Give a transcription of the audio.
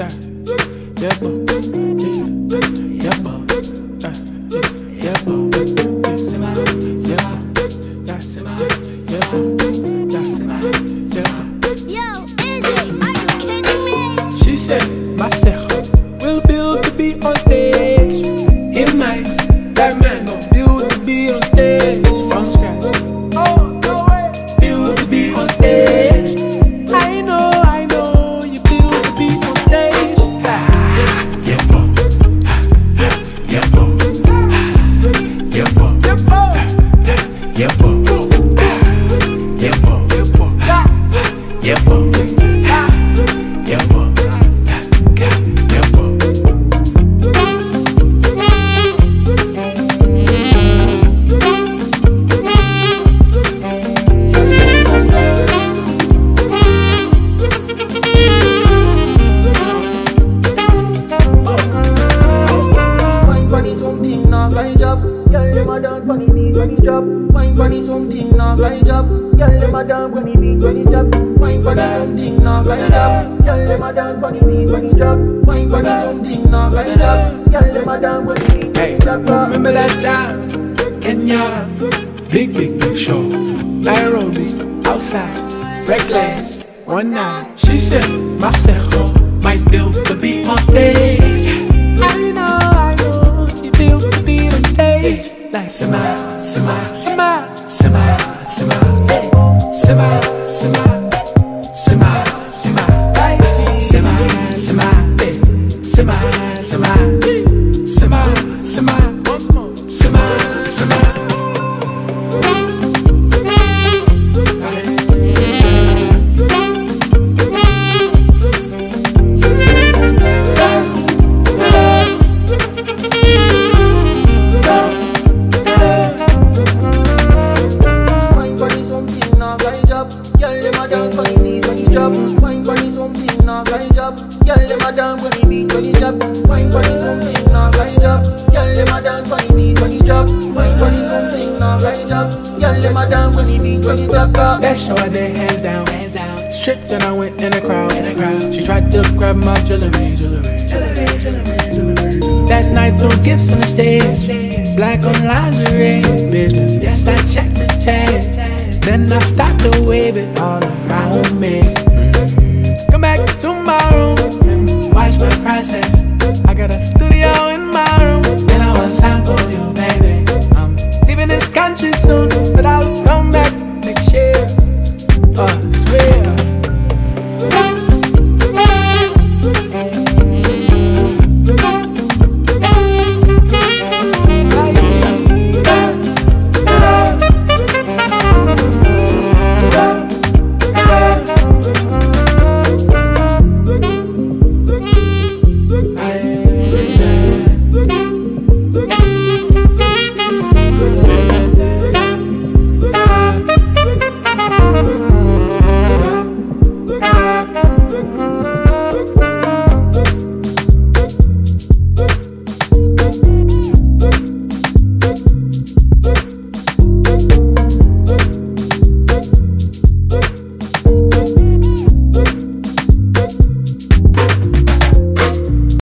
Yo, Izzy, are you kidding me? She said, something now fly job. Girl, them a dance funny beat when it drop. Wine bunny something now fly job. Girl, them a dance funny beat when it drop. Wine bunny something now fly job. Girl, them a dance funny beat when it drop. Wine bunny something now fly job. Girl, them a dance funny beat Hey, when it drop. remember that time? Kenya, big, big, big show. Nairobi, outside, reckless. One night, she said, Masego might build the beat on Sema, Sema, Sema, Sema, Sema, Sema, Sema, Sema, Sema, Sema, Sema, Sema, Sema, once more, when when funny beat when it drop. That show I did hands down, hands down. Stripped and I went in the crowd, in the crowd. She tried to grab my jewelry, jewelry, jewelry, jewelry, jewelry. That night, threw gifts on the stage. Black on lingerie, business. Yes, I checked the tag. Then I stopped to wave it all around me.